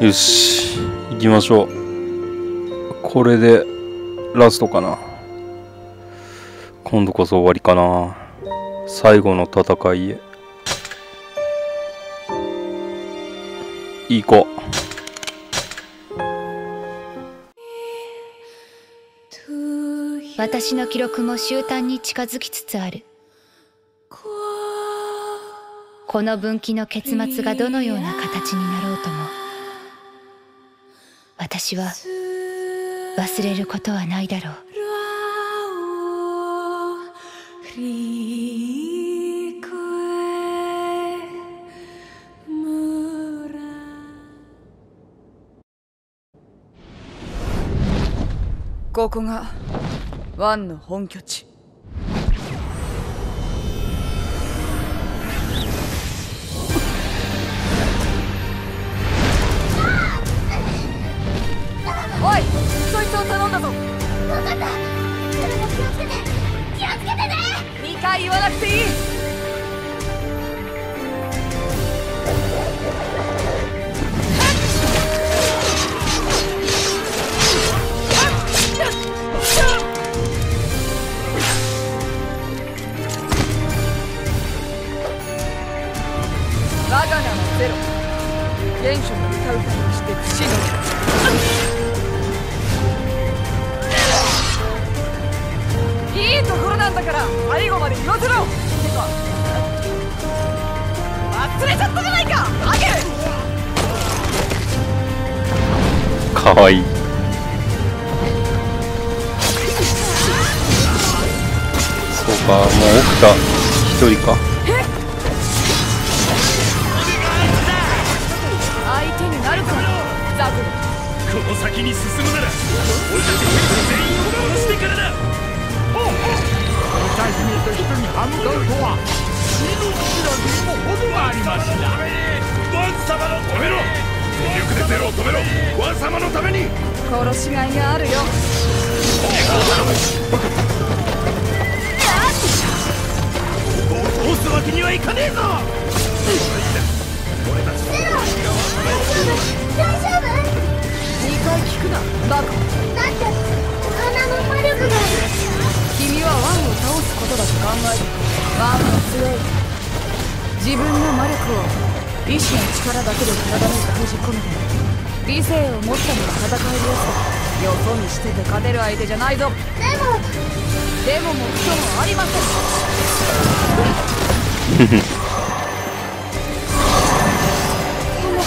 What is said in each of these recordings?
よし行きましょう。これでラストかな。今度こそ終わりかな。最後の戦いへ。行こう。私の記録も終端に近づきつつある。この分岐の結末がどのような形になろうとも。私は忘れることはないだろう。ここがワンの本拠地。そいつを頼んだぞ。分かった。でも気をつけて。気をつけてね。2回言わなくていい意志の力だけで体に閉じ込めて理性を持ったのが戦えるやつよそ見してて勝てる相手じゃないぞ。でもでももクソもありません。でも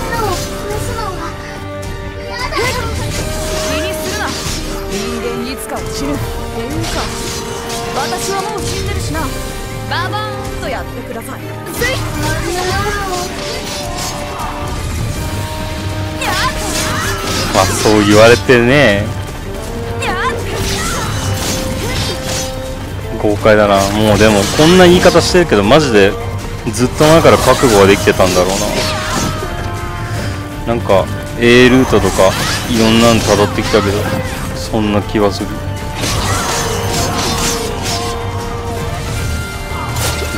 花を殺すのは嫌だよ気にするな人間いつかは死ぬっていうか私はもう死んでるしなババーンとやってくださいまあそう言われてね。豪快だな。もうでもこんな言い方してるけどマジでずっと前から覚悟はできてたんだろうな。なんか A ルートとかいろんなの辿ってきたけどそんな気はする。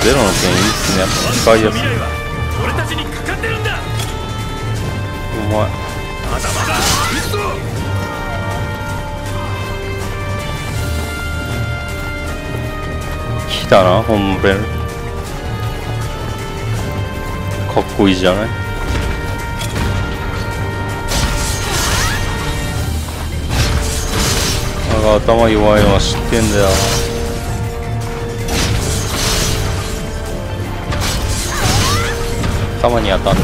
ゼロの点いいっすねやっぱ使いやすい未来は俺たちにかかってるんだお前。まだまだ行くぞ来たな本ベルかっこいいじゃない？なんか頭弱いのは知ってんだよ。頭に当たんね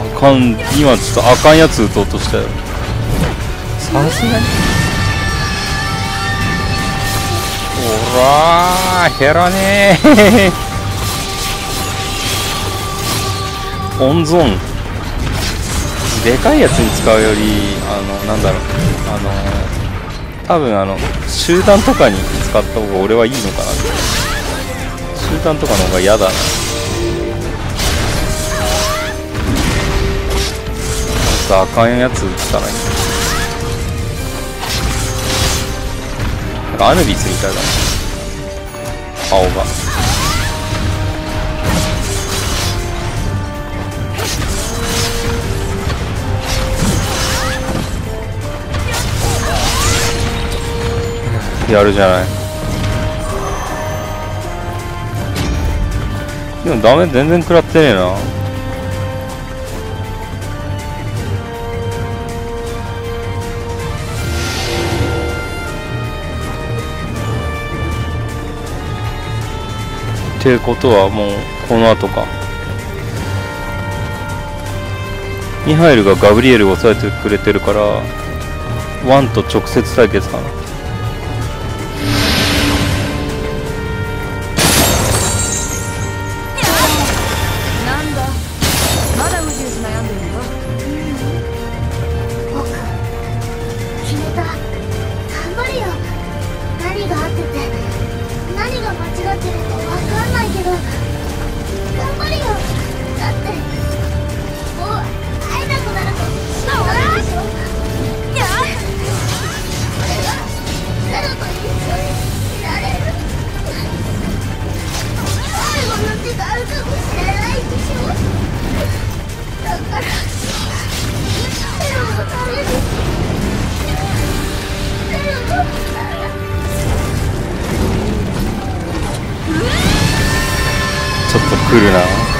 あかん。今ちょっとあかんやつ撃とうとしたよ。さすがに。おらー減らねえ。温存。でかいやつに使うよりあのなんだろう。あの多分あの集団とかに使った方が俺はいいのかな。って集団とかの方が嫌だな。ちょっとあかんやつ撃ったらいいなんかアヌビスみたいだね顔が。やるじゃない。でもダメ全然食らってねえな。ってことはもうこの後か。ミハイルがガブリエルを抑えてくれてるからワンと直接対決かな。があるかもしれないでしょだからゼロのためにゼロのためちょっと来るな。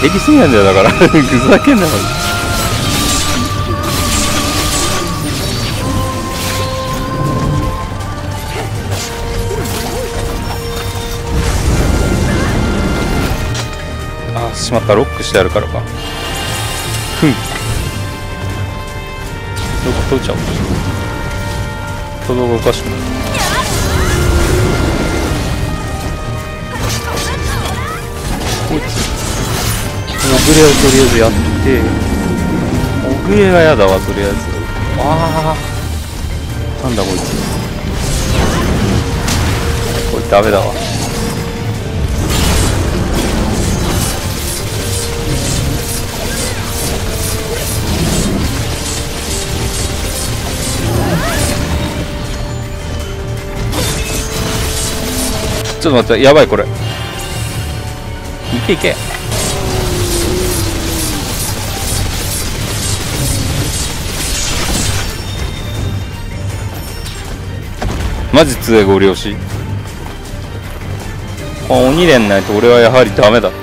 てエビすぎなんだよだから。ふざけんなよ。あしまった。ロックしてあるからか。ふん。どこ取っちゃおう。挙動がおかしくなる。グレをとりあえずやってオグレがやだわとりあえずああなんだこいつこれダメだわちょっと待ってやばいこれいけいけマジ強いご両親あ鬼連ないと俺はやはりダメだ。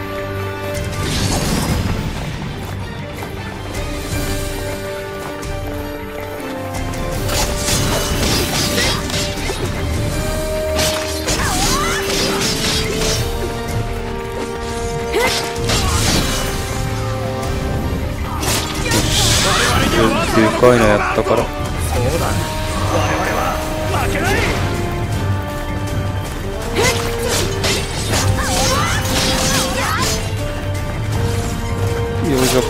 よいしょ。救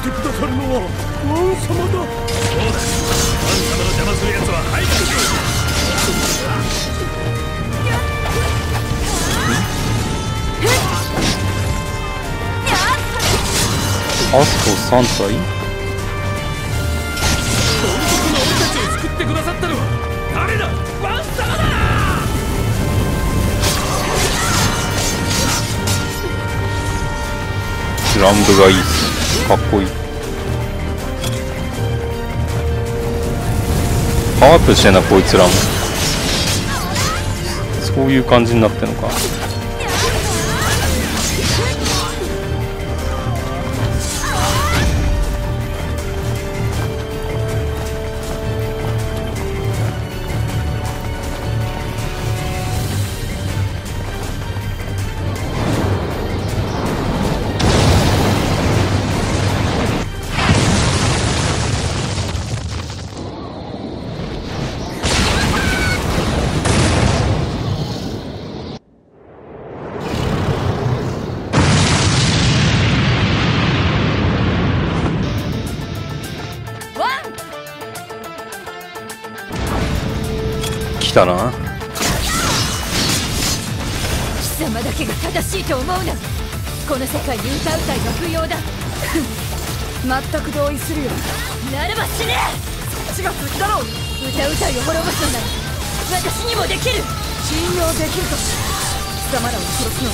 ってくださるのはワン様だそうだワン様の邪魔する奴は排除しろあと3体？ランブがいい。っすかっこいい。パワーアップしてんなこいつらも。そういう感じになってんのか。きたな。貴様だけが正しいと思うな。この世界に歌うたいが不要だ。全く同意するよ。ならば死ね！そっちが先だろう。歌うたいを滅ぼすのなら私にもできる。信用できるとし貴様らを殺すの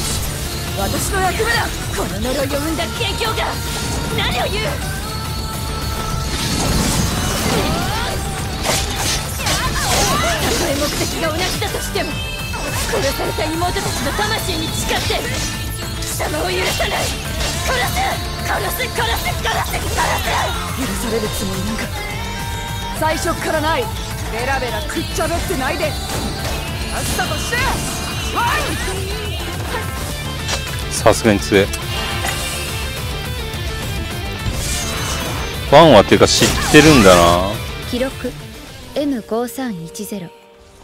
は私の役目だ。この呪いを生んだ元凶が何を言うえ目的が同じだとしても殺された妹たちの魂に誓って貴様を許さない。殺す！殺す！殺す！殺す！殺す！許されるつもりなんか。最初からない。ベラベラくっちゃべってないで。さっさとしてさすがに強えワンはてか知ってるんだな。記録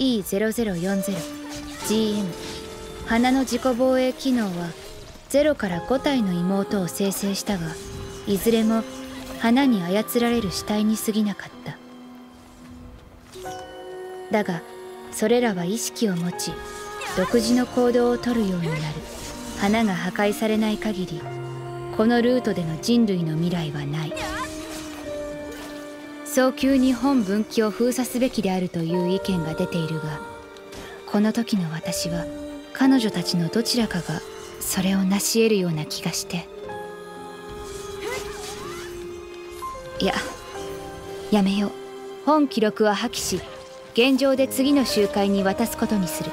E0040GM 花の自己防衛機能は0から5体の妹を生成したがいずれも花に操られる死体に過ぎなかった。だがそれらは意識を持ち独自の行動をとるようになる。花が破壊されない限りこのルートでの人類の未来はない。早急に本分岐を封鎖すべきであるという意見が出ているがこの時の私は彼女たちのどちらかがそれを成し得るような気がして。いややめよう。本記録は破棄し現状で次の集会に渡すことにする。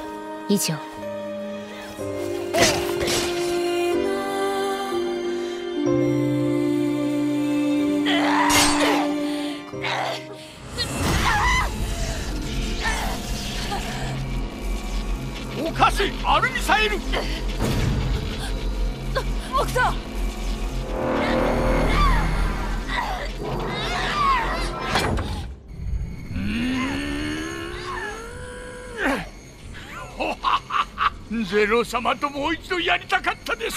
以上。おかしいアルミサイル。奥さん。ゼロ様ともう一度やりたかったです。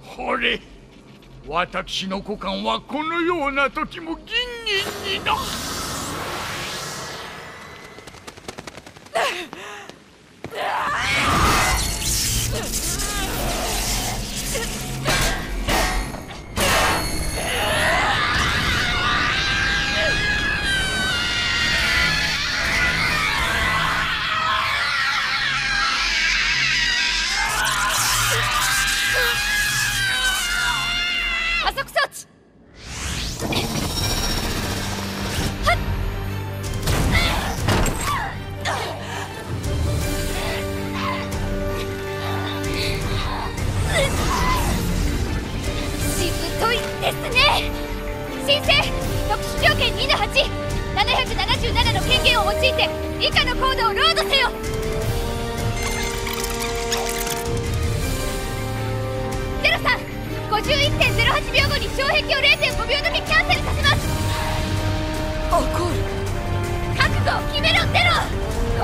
ほれ私の股間はこのような時もギンギンにな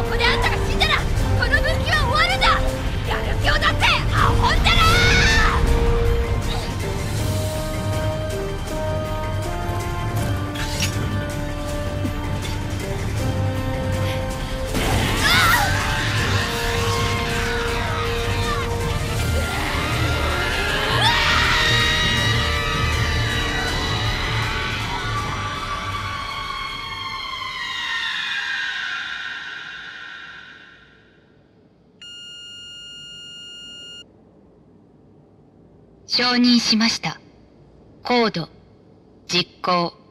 ここで承認しました。コード実行。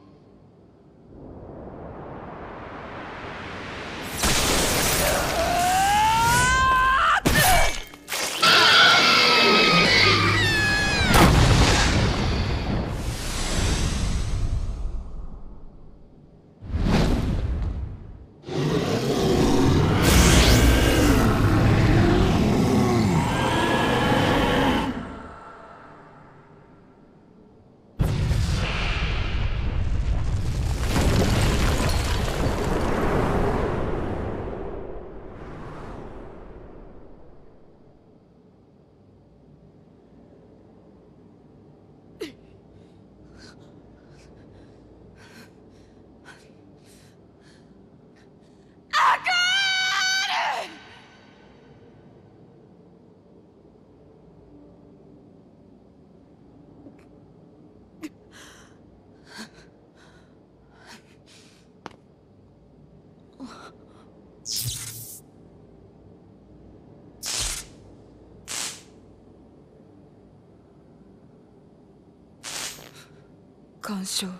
干渉は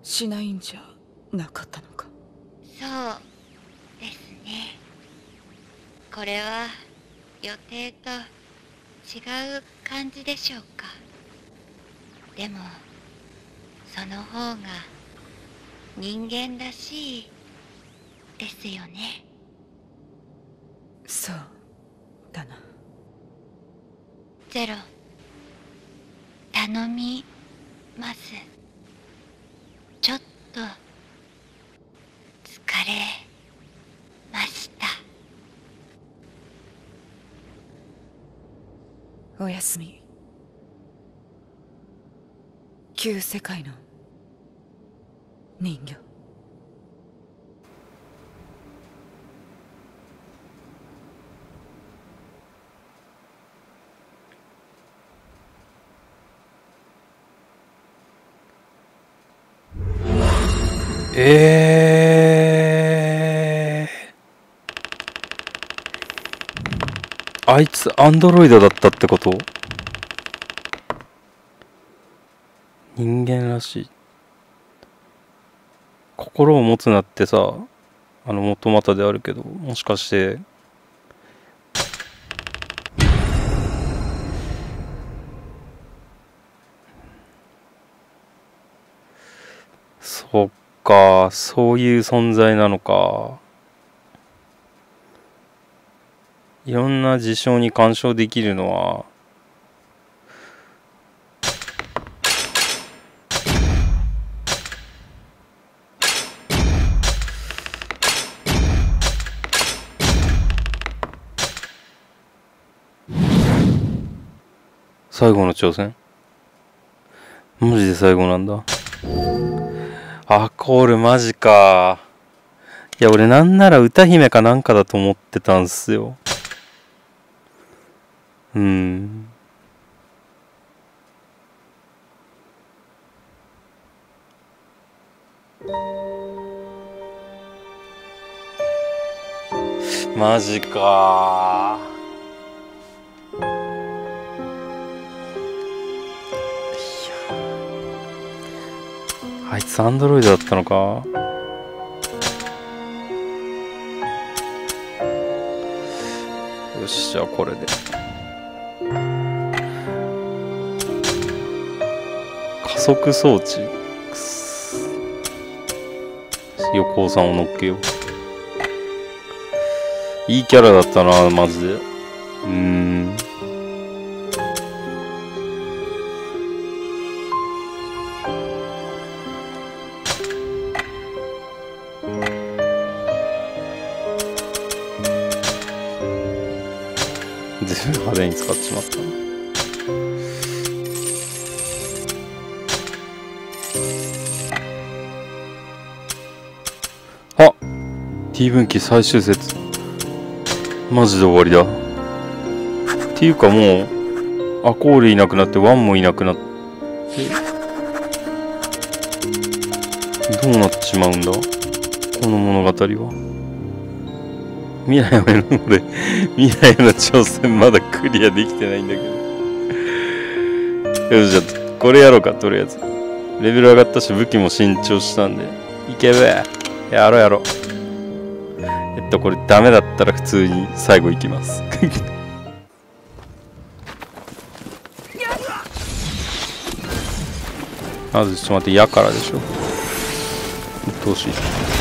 しないんじゃなかったのか？そうですね。これは予定と違う感じでしょうか？でもその方が人間らしいですよね。そうだな。ゼロ頼みますちょっと疲れましたおやすみ。旧世界の人魚。えアンドロイドだったってこと？人間らしい。心を持つなってさあの元々であるけどもしかして。そっかそういう存在なのか。いろんな事象に干渉できるのは最後の挑戦？マジで最後なんだ？あコールマジか。いや俺なんなら歌姫かなんかだと思ってたんすよ。うん。マジか。あいつアンドロイドだったのか？よしじゃあこれで。加速装置。くす横尾さんを乗っけよう。いいキャラだったなマジで。うーん。全部派手に使ってしまった。な T 分岐最終節。マジで終わりだ。っていうかもうアコールいなくなってワンもいなくなって。どうなっちまうんだ？この物語は。未来を選んで未来の挑戦まだクリアできてないんだけど。よしじゃあこれやろうかとりあえず。レベル上がったし武器も新調したんで。いけべ。やろうやろう。っとこれダメだったら普通に最後いきます。まずちょっと待って「矢」からでしょ。鬱陶しい。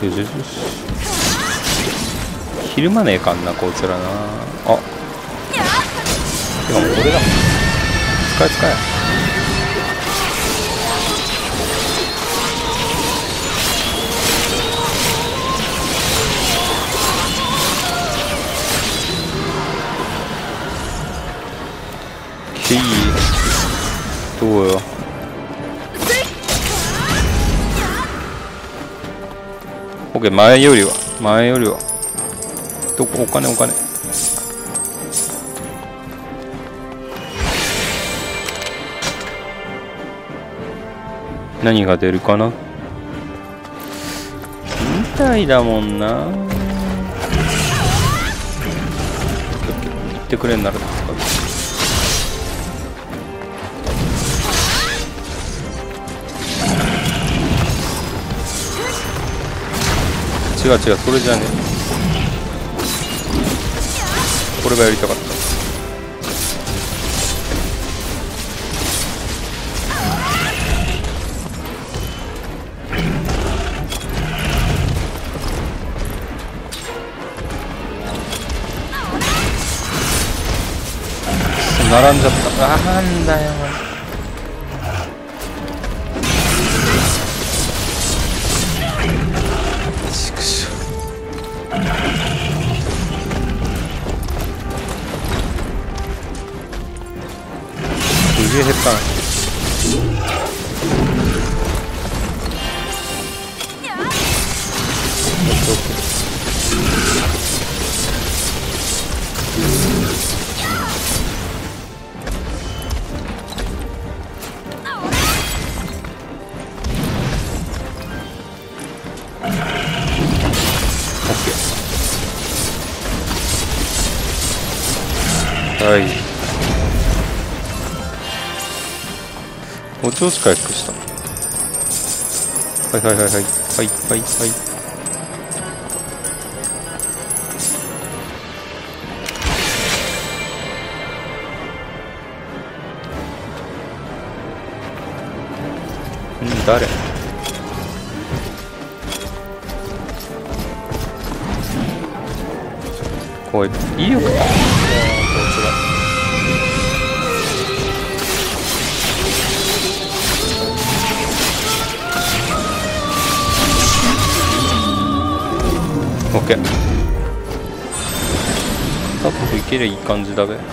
よしよしよしひるまねえかんなこいつらな。あ。てかもうこれだも。ん使え使え。キーどうよ。オッケー前よりは前よりは。どこお金お金。何が出るかな？みたいだもんな。オッケーオッケー言ってくれんなら。違う違うそれじゃねこれがやりたかった。並んじゃった。あーなんだよ調子回復した。はいはいはいはい。はいはいはい。うん誰？こい。ついいよこいつがオッケータップいけりゃいい感じだべ。はい。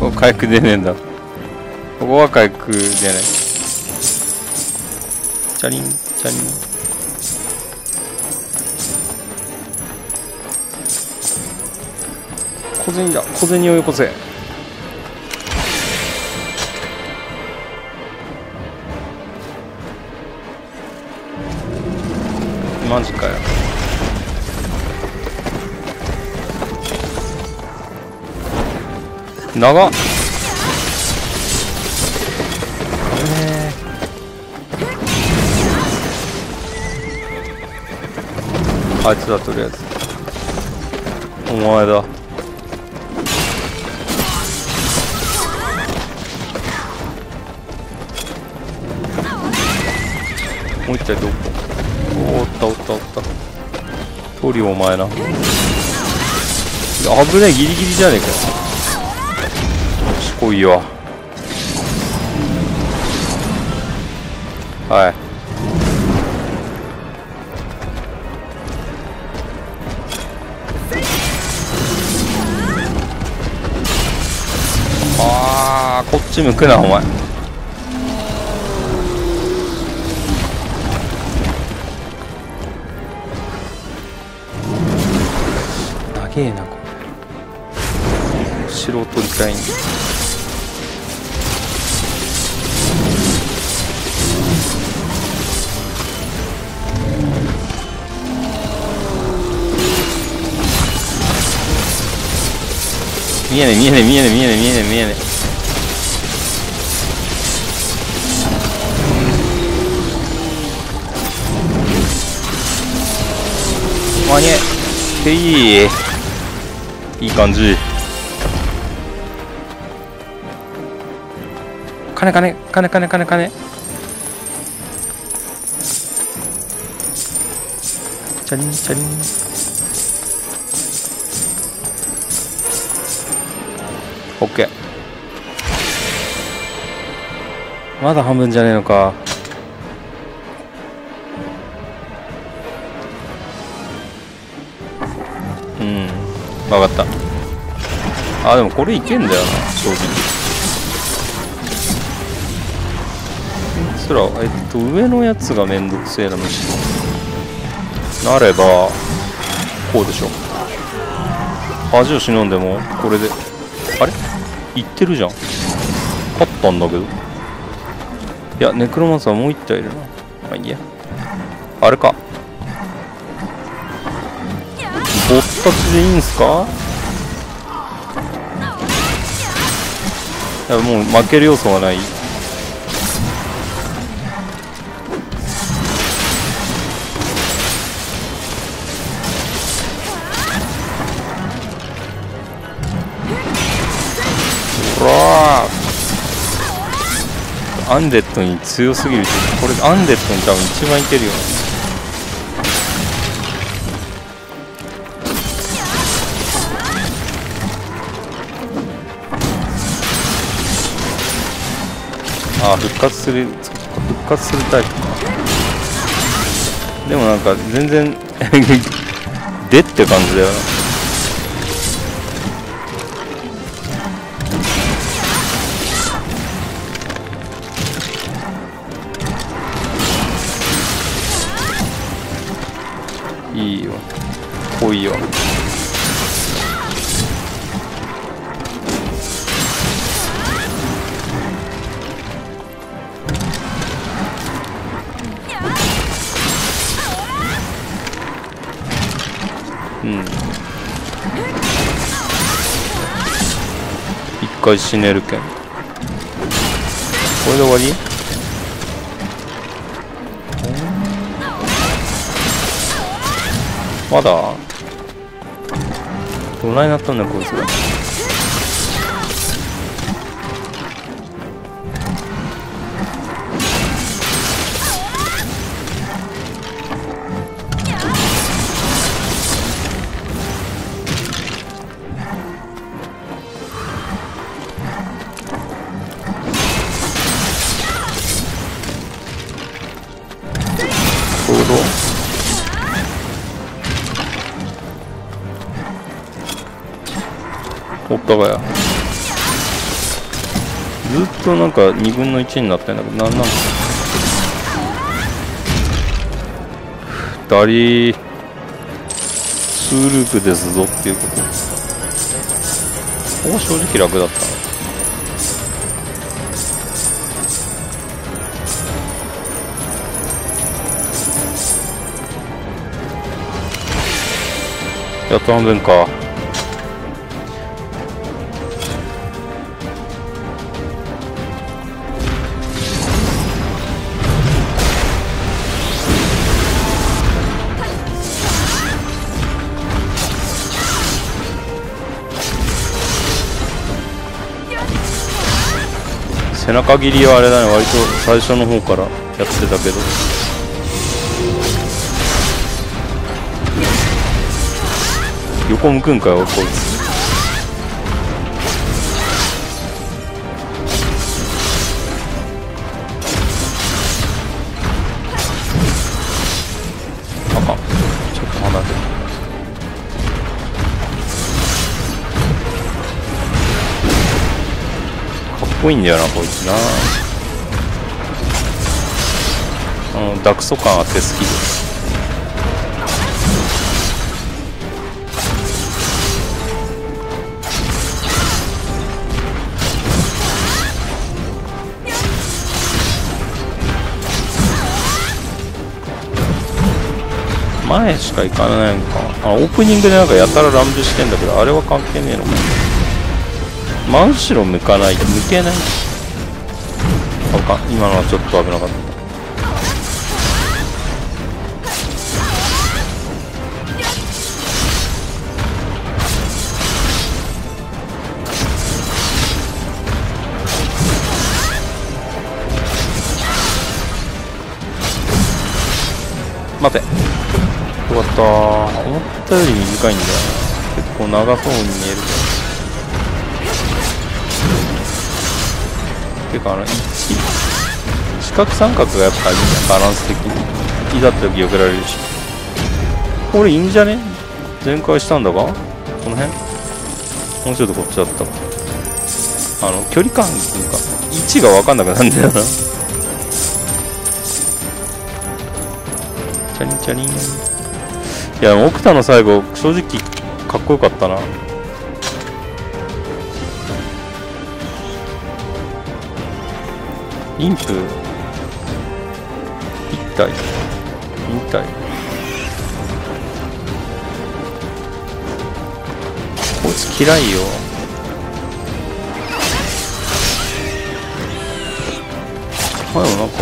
お回復出ねえんだ。ここは回復出ない。チャリンチャリン銭だ小銭をよこせ。マジかよ。長っ。あいつだとりあえず。お前だ。う一体どこおおったおったおった。トリお前な。危ねえギリギリじゃねえか。よし来いよはい。あーこっち向くなお前。長えなこれ城を取りたい。んだ見えねえ見えねえ見えねえ見えねえ見えねえ。見えねえ。間に合えていい。いい感じ。金金金金金金。チャリンチャリン。オッケー。まだ半分じゃねえのか分かった。あでもこれいけんだよな正直。こいつらえっと上のやつがめんどくせえなむしろ。なればこうでしょ。恥を忍んでもこれで。あれ？いってるじゃん。勝ったんだけど。いやネクロマンサーもう一体いるな。まあいいや。あれか。ぼっちでいいんすか？いやもう負ける要素はない。ほらアンデッドに強すぎるこれアンデッドに多分一番いけるよね。あ復活する復活するタイプか。でもなんか全然 でって感じだよな。一回死ねるけん。これで終わり？まだ？どないなったんだよこいつら2分の1になってんだけどなんなんだ二人ツーループですぞっていうこと。ここ正直楽だったな。やっと半分か。背中切りはあれだね。割と最初の方からやってたけど。横向くんかよこいつ。かっこいんだよなこいつな。うんダクソ感あって好きです。前しか行かないのか。あオープニングでなんかやたら乱舞してんだけどあれは関係ねえのか。真後ろ向かない。向けない。あか今のはちょっと危なかった。待て。よかった。思ったより短いんだよ結構長そうに見えるけど。てかあの1四角三角がやっぱいいんだバランス的にいざって時避けられるしこれいいんじゃね全開したんだがこの辺もうちょっとこっちだったあの距離感っていうか位置が分かんなくなるんだよなチャリンチャリンいや奥田の最後正直かっこよかったなインプ一体。引退こいつ嫌いよ。あでもなんか。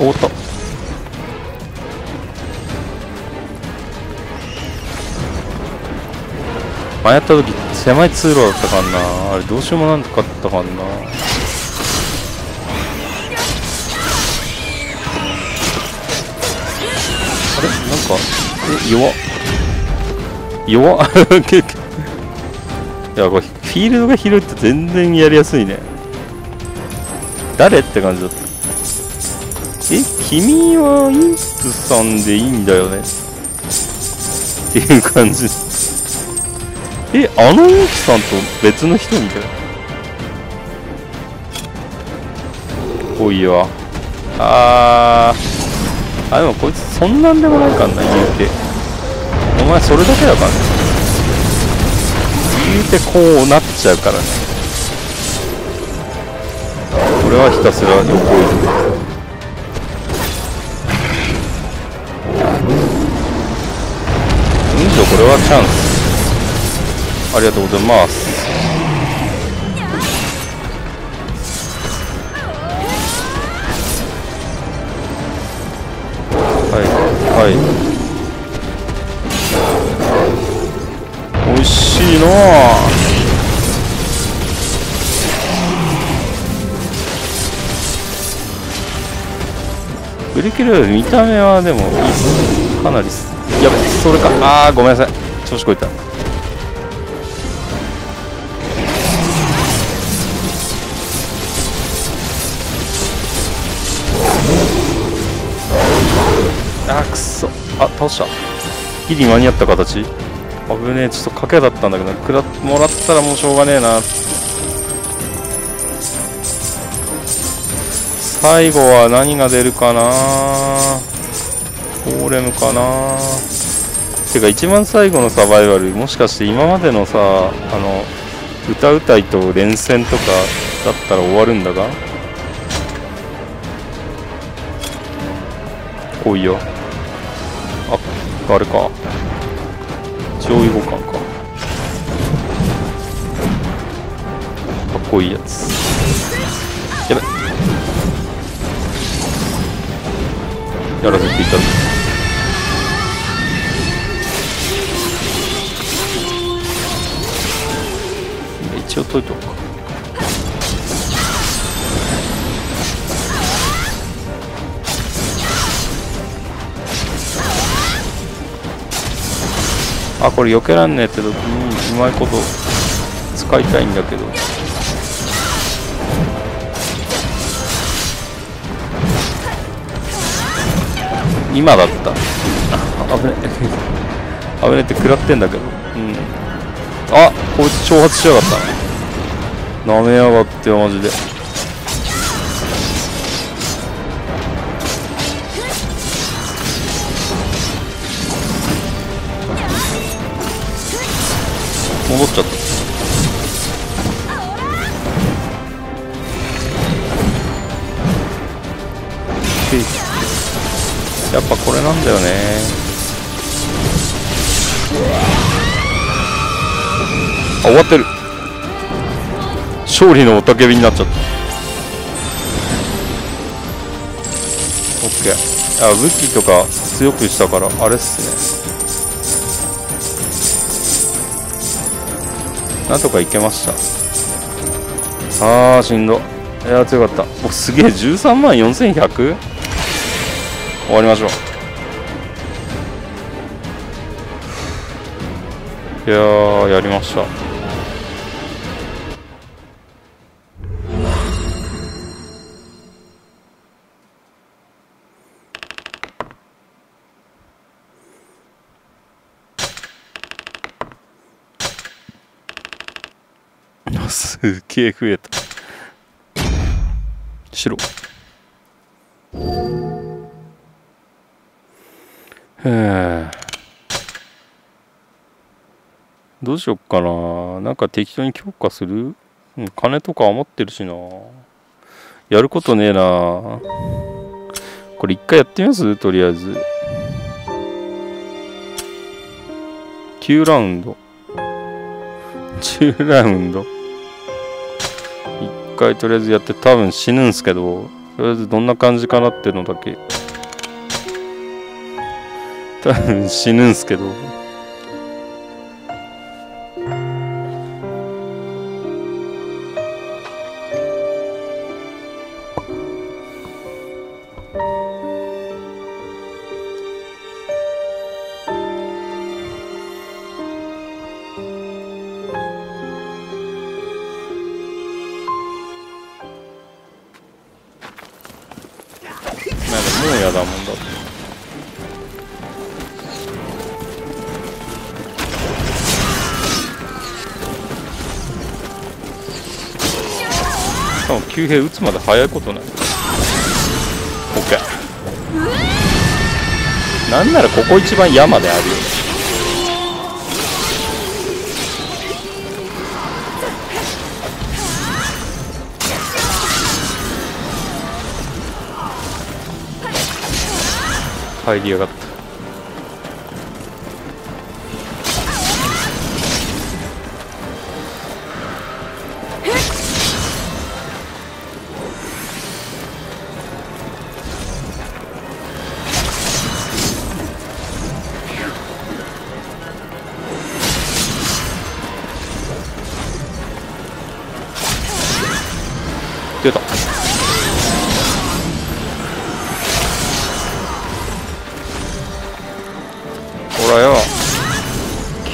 おおった。前やった時狭い通路だったかんな。あれどうしようもなかったかんな。弱っ。弱っ。結 構いやこれフィールドが広いって全然やりやすいね。誰って感じだった。え君はインプさんでいいんだよね。っていう感じ。えあのインプさんと別の人みたいな。多いわあー。あでもこいつそんなんでもないかんな言うてお前それだけだからね。言うてこうなっちゃうからね。俺はひたすら横行くうんこれはチャンス。ありがとうございます。はい。美味しいの売り切る見た目はでもいい。かなりす。やべそれか。ああごめんなさい。調子こいた。あ倒した。ギリ間に合った形。危ねえちょっと賭けだったんだけどくらもらったらもうしょうがねえな。最後は何が出るかな？ゴーレムかな？てか一番最後のサバイバルもしかして今までのさあの歌うたいと連戦とかだったら終わるんだが？来いよ。あれか。上位互換か。かっこいいやつ。やべ。やらせていただく。一応解いとくか。あこれ避けらんねえってど、うん、うまいこと使いたいんだけど。今だった。あ 危ねえ。危ねえって食らってんだけど。うん。あこいつ挑発しやがった。ななめやがってよマジで。戻っちゃった。やっぱこれなんだよね。あ終わってる。勝利の雄たけびになっちゃった。オッケー。あ武器とか強くしたからあれっすねなんとかいけました。あーしんど。いやー強かった。おすげえ13万4100終わりましょう。いやーやりました。すげえ増えた。白。へえどうしよっかな。なんか適当に強化する？金とか余ってるしな。やることねえな。これ一回やってみます？とりあえず。9ラウンド。10ラウンド。回とりあえずやって多分死ぬんすけどとりあえずどんな感じかなっていうのだけ。多分死ぬんすけど。まで早いことない。OK なんならここ一番山であるよ。入りやがった。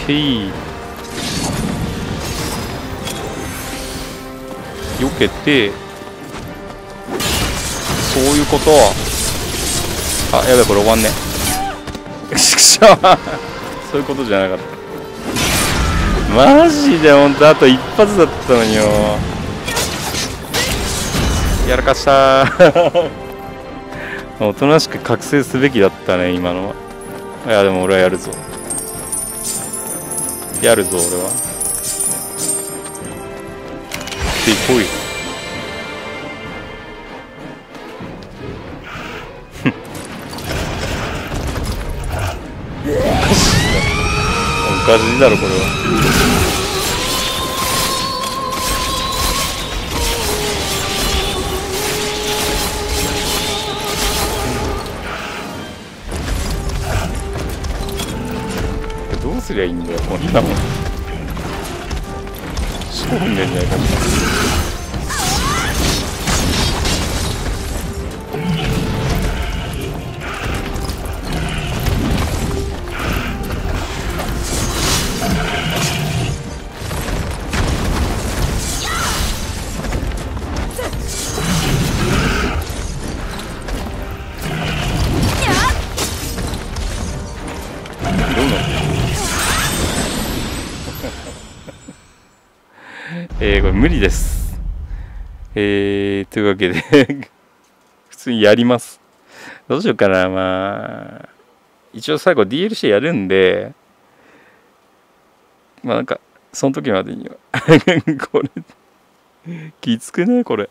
ケイ避けて。そういうこと。あやべこれ終わんね。よしくしょそういうことじゃなかった。マジでほんとあと一発だったのによ。やらかした。おとなしく覚醒すべきだったね今のは。いやでも俺はやるぞ。やるぞ俺は。でこい。おかしいだろこれは。どうすりゃいいんだよこんなもん。仕込んでんじゃないか。みたいな無理です。えー、というわけで 普通にやります。どうしようかな、まあ、一応最後 DLC やるんで、まあなんか、その時までには これ、きつくね、これ。